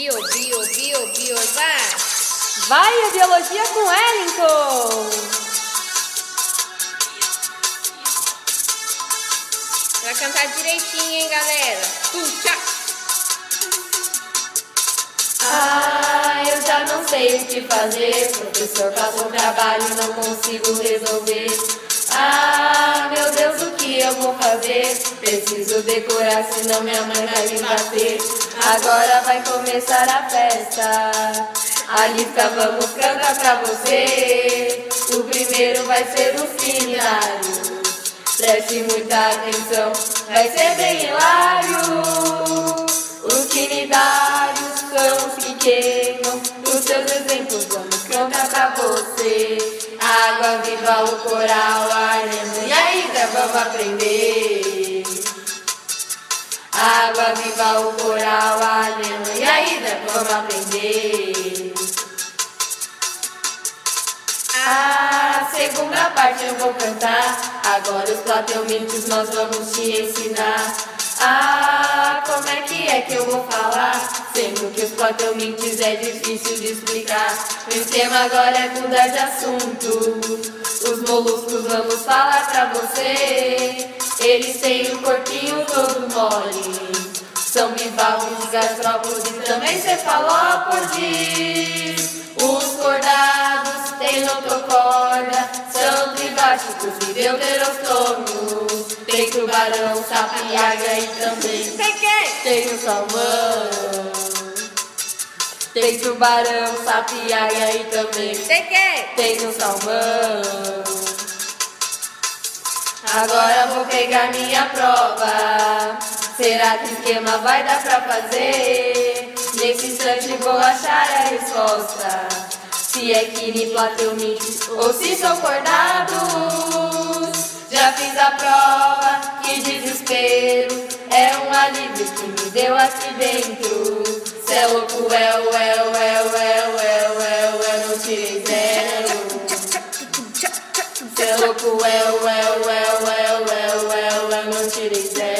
bio, bio, bio, bio, vai! Vai a biologia com Wellington! Vai cantar direitinho, hein, galera? Puxa! Ah, eu já não sei o que fazer. Professor, passou um trabalho e não consigo resolver. Ah, Preciso decorar, senão minha mãe vai me bater. Agora vai começar a festa. A lista vamos cantar pra você. O primeiro vai ser o seminário. Preste muita atenção, vai ser bem hilário. Os quinidários são os que queimam. Os seus exemplos vamos cantar pra você. Água viva, o coral, a e ainda vamos aprender. Água viva, o coral, a arena e ainda vamos aprender. A segunda parte eu vou cantar. Agora os plateumintes nós vamos te ensinar. Ah, como é que é que eu vou falar? Sendo que os plateumintes é difícil de explicar. O esquema agora é mudar de assunto. Os moluscos vamos falar pra você. Eles têm o corpinho todo mole. São bivalves, gastrópodes e também cefalópodes. Os cordados têm notocorda, são tribásticos e deuterostômios. Tem tubarão, sapiaga e também Tem quem? tem o salmão. Tem tubarão, sapiaga e também Tem quem? tem o salmão. Agora vou pegar minha prova. Será que esquema vai dar pra fazer? Nesse instante vou achar a resposta. Se é Kini, Plateumintes ou se são cordados. Já fiz a prova, que desespero. É um alívio que me deu aqui dentro. Cê é louco, é, é, é, é, é, é, é, não tirei zero. Cê é louco, é, é, é, é, é, é, Almost to the day.